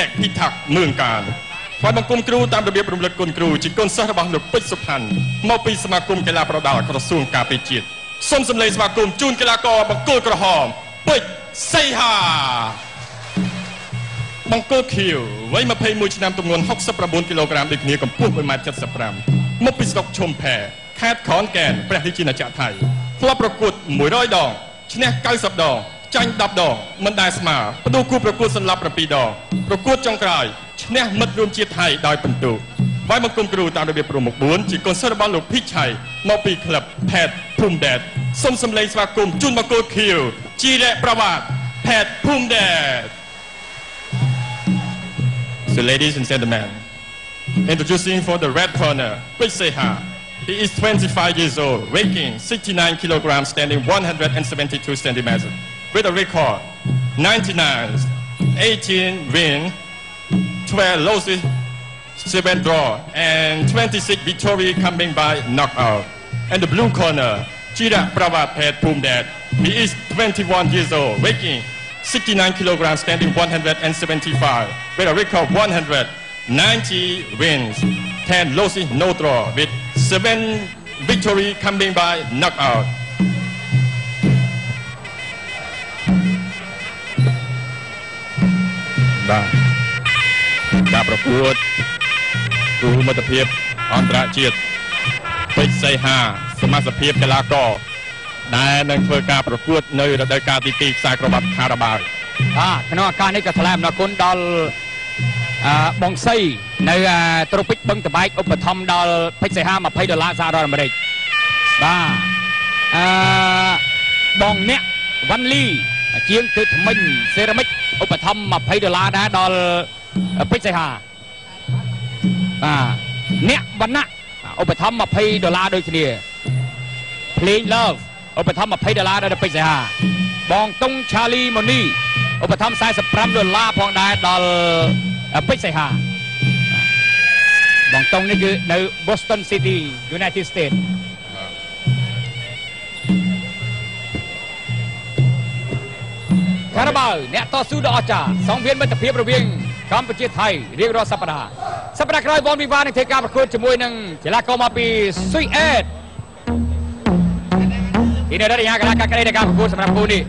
លក្ខពិทัកษ์មឿងការថ្វាយបង្គំគ្រូតាមរបៀបរំលឹកគុណគ្រូជាគុណសិស្សរបស់លោកពេជ្រសុផាន់មកពីសមាគមកីឡាប្រដាល់ក្រសួងការពារជាតិសូមសម្លេងសមាគមជូនកីឡាករបង្គោលក្រហមពេជ្រសីហាបង្គោលខៀវវ័យ21ឆ្នាំទម្ងន់69គីឡូក្រាមដូចគ្នាកម្ពស់1.75ម៉ែត្រមកពីស្រុកឈុំផែខេត្តខនកែនព្រះរាជាណាចក្រថៃធ្លាប់ប្រកួត100ដងឈ្នះ90ដង ចាញ់10ដងមិនដែលស្មើផ្ដួលគូប្រកួតសន្លប់7ដងប្រកួតចុងក្រោយឈ្នះមិត្តរួមជាតិថៃដោយពិន្ទុវាយបង្គំគ្រូតាមរបៀបព្រមមុខ4ជាកូនសិស្សរបស់លោកភីឆៃមកពីក្លឹបផេតភូមិដែតសូមសម្លេងស្វាគមន៍ជូនបង្គោលខៀវជីរៈប្រវត្តិផេតភូមិដែត So ladies and gentlemen, introducing for the red corner, Pich Seha. He is 25 years old, weighing 69 kilograms, standing 172 centimeters, with a record 99, 18 win, 12 losses, 7 draw, and 26 victory coming by knockout. And the blue corner, Chira Pravat Pet Pumdad. He is 21 years old, weighing 69 kilograms, standing 175, with a record 190 wins, 10 losses, no draw, with 7 victory coming by knockout. បាទការប្រកួតគូមិត្តភាពអន្តរជាតិពេជ្រសីហាសមាជិកកីឡាករដែលនឹងធ្វើការប្រកួតនៅរដូវកាលទី2ខ្សែក្រវ៉ាត់ខារ៉ាបាវបាទក្នុងឱកាសនេះក៏ថ្លែងអំណរគុណដល់អឺបងសីនៅអឺត្រូពិចបឹងតបែកឧបត្ថម្ភដល់ពេជ្រសីហា20ដុល្លារសហរដ្ឋអាមេរិកបាទអឺបងអ្នកវ៉ាន់លី ជាងគឺថ្មិញសេរ៉ាមិចឧបត្ថម្ភ20ដុល្លារដែរដល់ពេជ្រសីហាបាទអ្នកវណ្ណៈឧបត្ថម្ភ20ដុល្លារដូចគ្នា Playing Love ឧបត្ថម្ភ20ដុល្លារដល់ពេជ្រសីហាបងតុងឆាលីម៉ូនីឧបត្ថម្ភ45ដុល្លារផងដែរដល់ពេជ្រសីហាបងតុងនេះគឺនៅ Boston City United States ការបាវអ្នកតស៊ូដ៏អស្ចារ្យសង្វៀនមិត្តភាពរវាងកម្ពុជាថៃរៀងរាល់សប្តាហ៍សប្តាហ៍ក្រោយវ៉នវិវានឹងធ្វើការប្រកួតជាមួយនឹងកីឡាករមកពីស៊ុយអេតទីនេះរដ្ឋាភិបាលកណ្ដាលការក្តីនៃការប្រកួតសម្រាប់គូនេះ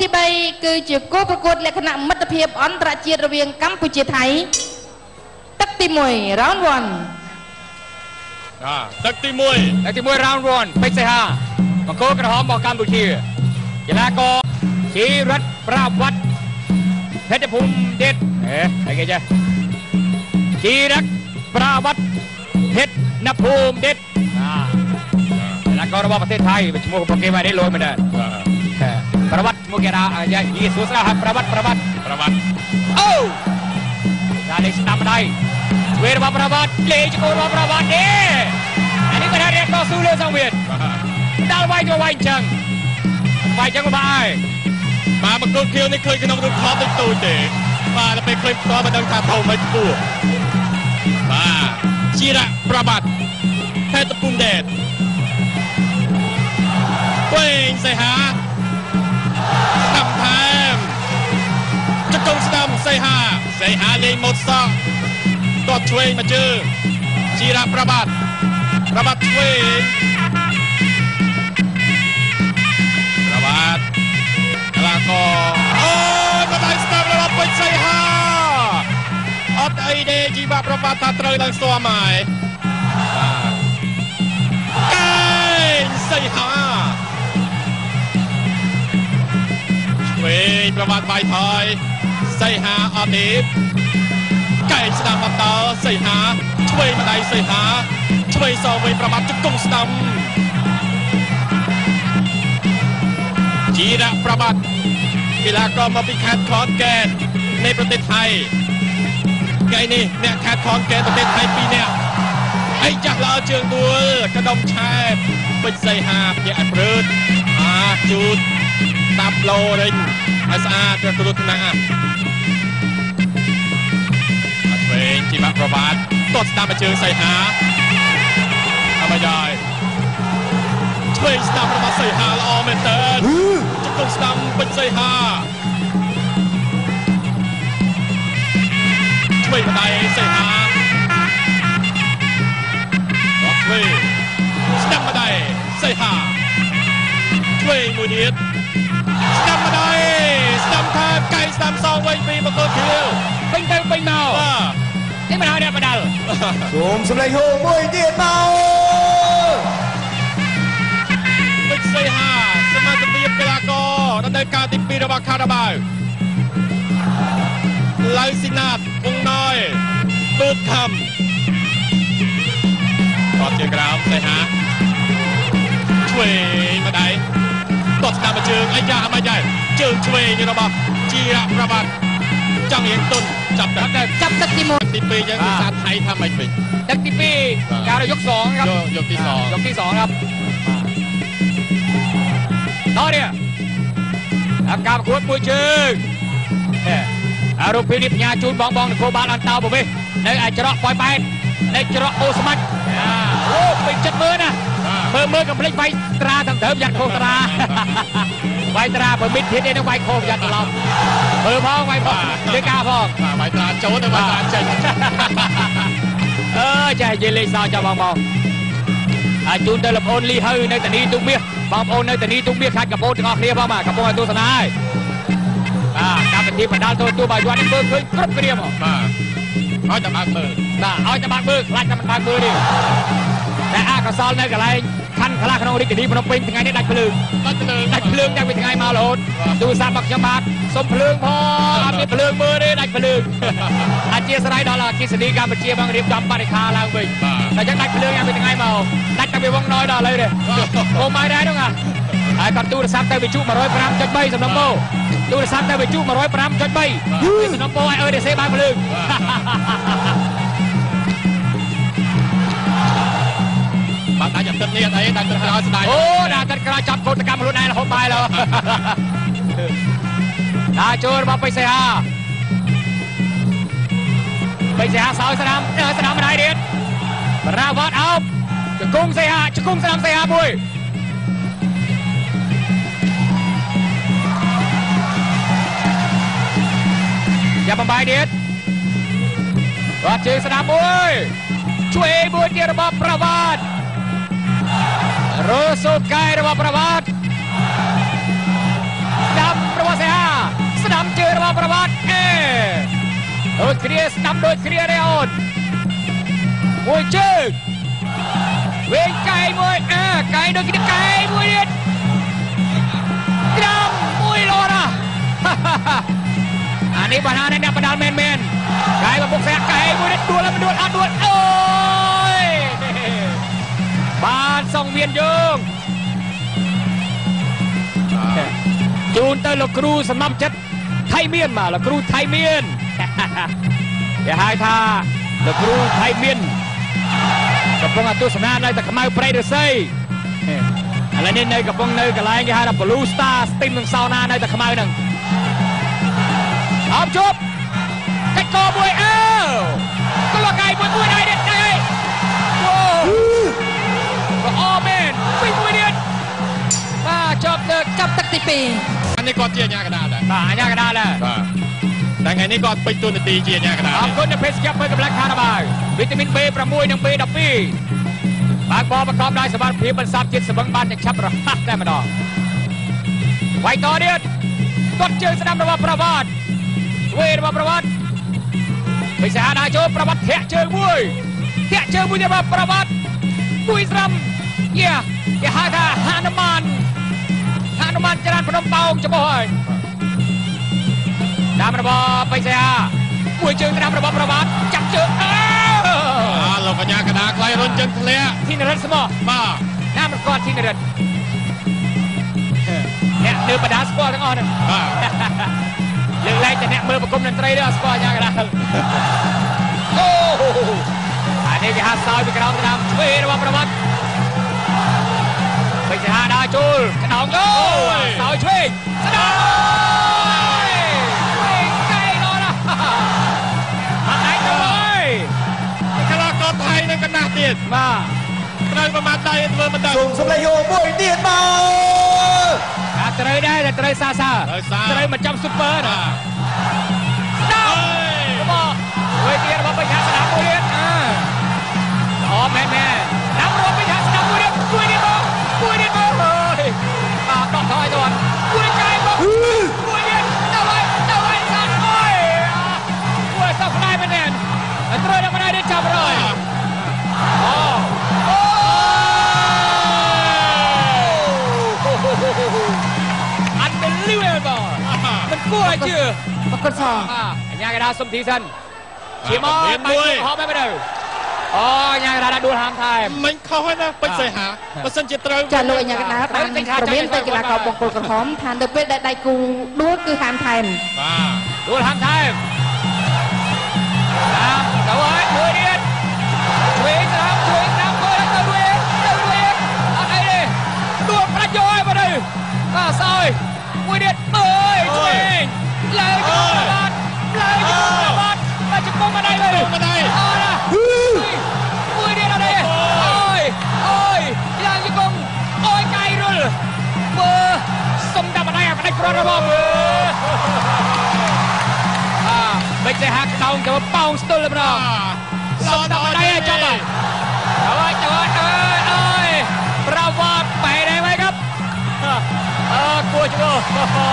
ទី3គឺជាគូប្រកួតលក្ខណៈមិត្តភាពអន្តរជាតិរវាងកម្ពុជាថៃទឹកទី1 round 1បាទទឹកទី1នៅទី1 round 1ពេជ្រសីហាបង្គោលក្រហមរបស់កម្ពុជាកីឡាករជីរ៉ាត់ប្រាវត្តភេទភូមិទៀតអេអីគេចាជីរ៉ាត់ប្រាវត្តភេទណភូមិទៀតអាកីឡាកររបស់ប្រទេសថៃឈ្មោះរបស់គេមកនេះលយមែនដែរបាទ ប្រវត្តិឈ្មោះគេថាយាយសួរស្រាហៅប្រវត្តិប្រវត្តិប្រវត្តិអូដល់លេខស្ដាប់ម្ដាយឆ្វេងរបស់ប្រវត្តិលេខជង្គង់របស់ប្រវត្តិទេអានេះគេថារៀបតស៊ូលើសង្វៀនបាទដល់វាយទៅវាយអញ្ចឹងវាយអញ្ចឹងក៏បាយបាទបង្គោលខៀវនេះឃើញក្នុងរូបថតដូចទូចទេបាទដល់ពេលឃើញផ្ទាល់មិនដឹងថាធំមិនខ្ពស់បាទជីរៈប្រវត្តិខេត្តកំពង់ដែតវិញសីហា ស្ដាំថែមចង្គង់ស្ដាំសីហាសីហាលេងម៉ូតសក់តតឆ្វេងមកជើងជីរៈប្រវត្តិប្រវត្តិឆ្វេងប្រវត្តិកីឡាករអូយបដៃស្ដាប់របស់ពេជ្រសីហាអត់អីទេជីវៈប្រវត្តិថាត្រូវឡើងស្ទាំហើយបាទកែងសីហា ប្រវត្តិបាយថយសីហាអត់ទេកែងស្ដាប់បន្តសីហាឆ្វេងបដៃសីហាឆ្វេងសងវិញប្រវត្តិជង្គង់ស្ដាំជីរៈប្រវត្តិកីឡាករមកពីខេត្តខនកែននៃប្រទេសថៃថ្ងៃនេះអ្នកខេត្តខនកែនប្រទេសថៃ2នាក់អីចាស់ល្អជើងដួលកដុំឆែបពេជ្រសីហាភ្នាក់អត់ព្រឺតអាជូតស្ដាប់ឡូរេញឲ្យស្អាតទៅគ្រោះថ្នាក់អត់ឆ្វេងជីវៈប្រវត្តិទាត់ស្ដាប់មកជើងសៃហាអមយ៉ាយឆ្វេងស្ដាប់របស់សៃហាល្អមែនតើជង្គង់ស្ដាំពេជ្រសៃហាឆ្វេងម្ដាយសៃហាអត់ឆ្វេងស្ដាប់ម្ដាយសៃហាឆ្វេង មួយទៀតស្ដាប់ម្ដាយស្ដាប់ថាកៃស្ដាប់សងវិញពីបង្គោលខៀវពេញទៅពេញមកបាទនេះមិនហើយអ្នកបដាល់សូមសម្លេងហូមួយទៀតមកពេជ្រសីហាសមាជិកកីឡាកររដូវកាលទី2របស់ខារ៉ាបាវឡៅស៊ីណាតវងណយបឺតខំគាត់ជាក្រោមសីហាឆ្វេងម្ដាយ តោះស្ដាប់មកជើងអាយ៉ាអាម៉ាយ៉ាជើងឆ្វេងរបស់ជីរៈប្រវត្តិចង់រៀងទុនចាប់ដល់តែ ចាប់ទឹកទី1 ទី2យើងភាសាថៃថាម៉េចវិញ ទឹកទី2ការយក2ครับ យកយកទី2 ยกที่2ครับต่อเนี่ยทำการประกวดมวยเชิงเนี่ยអរូបភាពនេះបញ្ញាជូនបងបងនគរបាលអន្តោប្រវេសន៍នៅឯច្រកប៉ោយប៉ែតនៅច្រកអូស្មាច់អាអូពេញចិត្តមើលណា មើលមើលកំភ្លេចវាយត្រាទាំងដើមយ៉ាត់ខុសត្រាវាយត្រាបើមិតទៀតឯនោះវាយខុសយ៉ាត់ច្រឡំមើលផងវាយផងធ្វើការផងបាទបាយត្រាចូលទៅបាយត្រាចេញអើចានិយាយលេងសើចចាំបងបងហើយជូនទៅលោកប្អូនលីហៅនៅតានីទុំមាសបងប្អូននៅតានីទុំមាសខាត់កំពតទាំងអស់គ្នាបងបាទកំពុងឲ្យទស្សនាហើយបាទកម្មវិធីបណ្ដាលទូទូបាទយ័ននេះមើលឃើញគ្រប់គ្នាមកបាទឲ្យតែបើកមើលបាទឲ្យតែបាក់មើលខ្លាចតែមិនបាក់មើលទេ តែអកុសលនៅកន្លែងខណ្ឌខ្លះក្នុងរាជធានីភ្នំពេញថ្ងៃនេះដាច់ភ្លើងដាច់ទៅលើដាច់ភ្លើងតាំងពីថ្ងៃមករហូតទូរស័ព្ទរបស់ខ្ញុំបាទសុំភ្លើងផងអត់មានភ្លើងមើលទេដាច់ភ្លើងអធិស្ឋានដល់អគិសនីកម្ពុជាបានរៀបចំបរិខារឡើងវិញបាទតែចឹងដាច់ភ្លើងយ៉ាងពីថ្ងៃមកដាច់តាំងពីវងណយដល់ឥឡូវនេះអូម៉ៃដែរហ្នឹងហ่ะហើយគាត់ទូរស័ព្ទទៅវិទ្យុ105.3សំណុំពោទូរស័ព្ទទៅវិទ្យុ105.3សំណុំពោឲ្យអឺដេសេបានភ្លើង ដាច់អាទិត្យនេះអត់អីដាច់ទៅក្រោយស្ដាយអូដល់ទឹកក្រោយចាប់កូនតកម្មខ្លួនឯងរហូតបាយឡើដល់ចូលរបស់បិសេហាបិសេហាសោយស្ដាំស្ដាំម្ដាយទៀតប្រាវត្តអោបជង្គង់សេហាជង្គង់ស្ដាំសេហាមួយយ៉ាបំបាយទៀតគាត់ជើងស្ដាំមួយជួយមួយទៀតរបស់ប្រវត្តិ រស់សូកែរបស់ប្រវត្តិស្ដាំរបស់សេហាស្ដាំជើងរបស់ប្រវត្តិអេដូចគ្នាស្ដាំដូចគ្នាទេអូនមួយជើងវិញកែមួយអើកែដូចគ្នាកែមួយទៀតស្ដាំមួយលោណាអានេះបានណាអ្នកបដាល់មែនមែនកែមកពុកសេះកែមួយទៀតដួលហើយដួលអត់ដួលអូយ បានសងមានយើងជូនទៅលោកគ្រូសំណប់ចិត្តថៃមានបាទលោកគ្រូថៃមានគេហៅថាលោកគ្រូថៃមានកំពុងទស្សនានៅតែខ្មៅព្រៃរស័យឥឡូវនេះនៅកំពុងនៅកន្លែងគេហៅថា Blue Star Steam នឹងសោណានៅតែខ្មៅហ្នឹងអោបជប់កាច់កមួយអើក៏លកកាយមួយមួយដែរ ពីមួយទៀតបាទចប់ទឹកចាប់ទឹកទីអានេះគាត់ជាអាញាកណ្ដាលដែរបាទអញ្ញាកណ្ដាលដែរបាទតែថ្ងៃនេះគាត់ពេញទូនាទីជាអាញាកណ្ដាលអរគុណដល់ភេសជ្ជៈមើលកម្លាំងខារបាយវីតាមីន B6 និង B12 បាទបបប្រកបដោយសុវត្ថិភាពបន្សាបជាតិសបឹងបានយ៉ាងឆាប់រហ័សតែម្ដងវាយតទៀតគាត់ជើងស្ដាំរបស់ប្រវត្តិវេរបស់ប្រវត្តិវិសាដាចូលប្រវត្តិធាក់ជើងមួយធាក់ជើងមួយទៀតរបស់ប្រវត្តិមួយស្រាំ យ៉ាគេហៅថាហនុមានហនុមានចរានភ្នំបោងចំពោះហើយតាមរបស់បិសាមួយជើងតាមរបស់ប្រវត្តិចាប់ជើងអើអាលោកអាញាកណ្ដាលខ្លាយរុនជើងធ្លាក់ធីនរិទ្ធស្មោះបាទណាមគាត់ធីនរិទ្ធអ្នកលើបដាស្គាល់ទាំងអស់ហ្នឹងបាទលើកលែងតែអ្នកមើលប្រគំតន្ត្រីទេអត់ស្គាល់យ៉ាងកណ្ដាលអូអានេះគេហាត់សោយពីក្រោមក្តាមឆ្វេងរបស់ប្រវត្តិពេជ្រហាដើរ ចូលក្តោងចូលអូយសោយឆ្វេងស្ដាប់អូយឆ្វេងកែដល់ណាអត់អាចទៅហើយកីឡាករថៃនឹងកណ្ដាស់ទៀតបាទត្រូវប្រមាថដៃធ្វើមិនដឹងសូមសម្លេងហូមួយទៀតមកអាត្រូវដែរតែត្រូវសាសើត្រូវសារត្រូវមកចាំស៊ុបឺណា ងបាទអញ្ញាកដាសុំទីសិនជាមកមានបាញមួយ់ហោបែបទៅអូអញ្ញាកដាដាក់ដួលហាមថែមមិញខុសហើយណាពេជ្រសីហាបើសិនជាត្រូវចាលោកអញ្ញាកណ្ដាលបានព្រមានទៅកីឡាករបង្គោលក្រហមថានៅពេលដែលដៃគូដួលគឺហាមថែមបាទដួលហាមថែមតាមទៅហើយមួយទៀតជួយស្ដាប់ជួយស្ដាប់មើលទៅវិញទៅវិញអត់អីទេដួលប្រាច់យកឲ្យមកទៅបាទសោយមួយ wat hem op! Ah, met zijn hak down, de bounce door de brand. Zat naar beneden, เอาไว้จอดเอ้ยเอ้ยประวัติไปได้ไหมครับกลัวจัง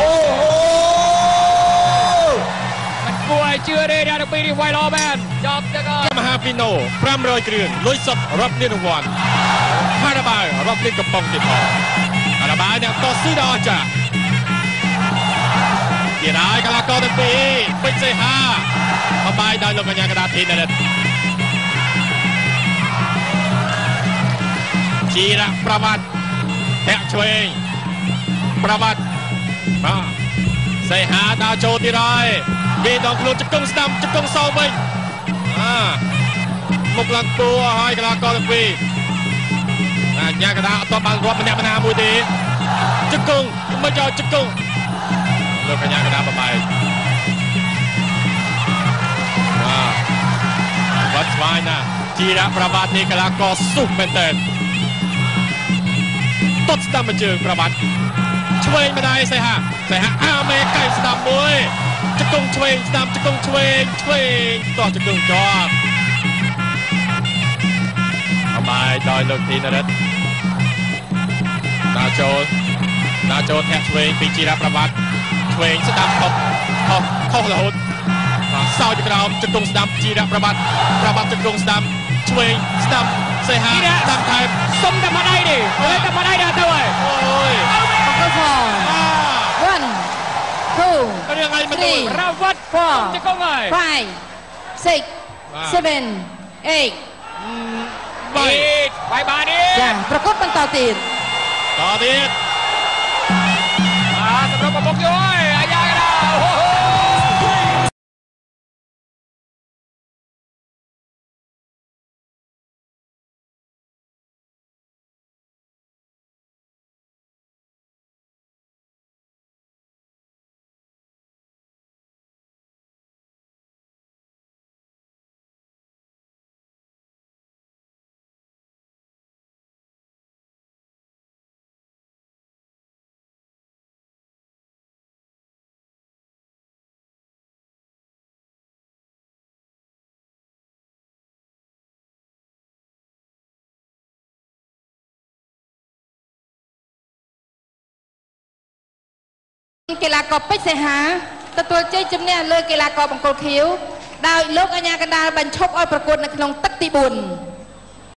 โอ้โหกลัวเชื่อเด้ดันปีนี้ไวรอแมนจอบจะก็มหาพิโนพร่ำรอยเกลื่อนลุยสดรับเลี้ยรางวัลคาราบาวรับเลี้ยนกระป๋องติดต่อคาราบาวเนี่ยต่อสู้ดอจ้ะ ទៀតហើយកីឡាករទាំងពីរពេជ្រសីហាបបាយដោយលោកកញ្ញាកដាធីនរិទ្ធជីរៈប្រវត្តិធាក់ឆ្វេងប្រវត្តិបាទសីហាដើរចូលទៀតហើយវាដងខ្លួនជង្គង់ស្ដាំជង្គង់សងវិញអាមុខឡើងពួរហើយកីឡាករទាំងពីរអាញាកដាអត់ទាន់បានរាប់ម្នាក់ម្នាក់មួយទេជង្គង់មិនយកជង្គង់ លោកកញ្ញាកដាបបាយបាទបាត់ស្វាយណាជីរៈប្រវត្តិនេះកីឡាករសុះមែនតើតត់ស្ដាំមួយជើងប្រវត្តិឆ្វេងម្ដាយសៃហាសៃហាអាមេកៃស្ដាំមួយជង្គង់ឆ្វេងស្ដាំជង្គង់ឆ្វេងឆ្វេងតោះជង្គង់ជាប់អបាយដោយលោកធីនរិទ្ធដល់ចូលដល់ចូលធាក់ឆ្វេងពីជីរៈប្រវត្តិ ឆ្វេងស្ដាំខុសខុសខុសរហូតបាទសោយទៅក្រោមជង្គង់ស្ដាំជីរៈប្រវត្តិប្រវត្តិជង្គង់ស្ដាំឆ្វេងស្ដាំសៃហាជីរៈស្ដាំថែមសុំតែម្ដាយទេលើតែម្ដាយដល់ទៅហើយអូយប្រកបសងអា one two រឿងអីមិនដូចប្រវត្តិ four ជង្គង់ហើយ five six បាទ seven eight បីបាយបានទេចាប្រកបបន្តទៀតតទៀត កីឡាករពេជ្រសីហាទទួលជ័យជំនះលើកីឡាករបង្គោលខៀវដោយលោកអញ្ញាកណ្ដាលបញ្ឈប់ឲ្យប្រកួតនៅក្នុងទឹកទី4